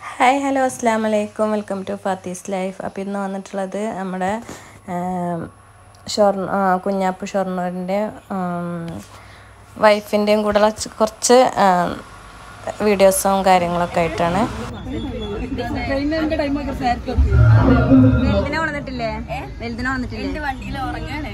Hi hello അസ്സാം വലൈക്കും welcome to Fathi's life അപ്പോൾ ഇന്ന് വന്നിട്ടുള്ളത് നമ്മുടെ ഷൊർണ കുഞ്ഞാപ്പ് ഷൊർണൂരിന്റെ വൈഫിന്റെയും കൂടെ കുറച്ച് വീഡിയോസും കാര്യങ്ങളൊക്കെ ആയിട്ടാണ്. വെൽദിനെ വണ്ടിയിൽ ഉറങ്ങാണ്.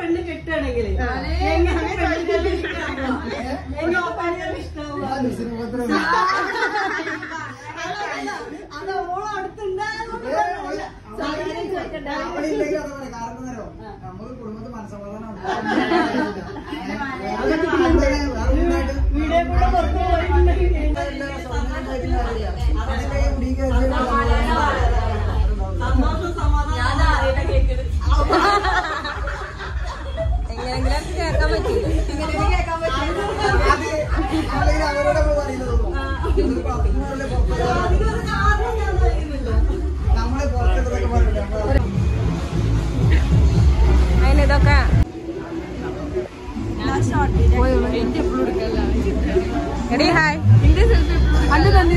പെണ്ണ് കെട്ടുകയാണെങ്കിൽ അത് ഓൾ നമുക്ക് കുടുംബത്തിൽ മനസ്സമാധാനം വീഡിയോ കൂടെ പുറത്തു എങ്ങനെയെങ്കിലും കേൾക്കാൻ പറ്റി അതിനിതൊക്കെ എടി ഹായ് അല്ല തന്നെ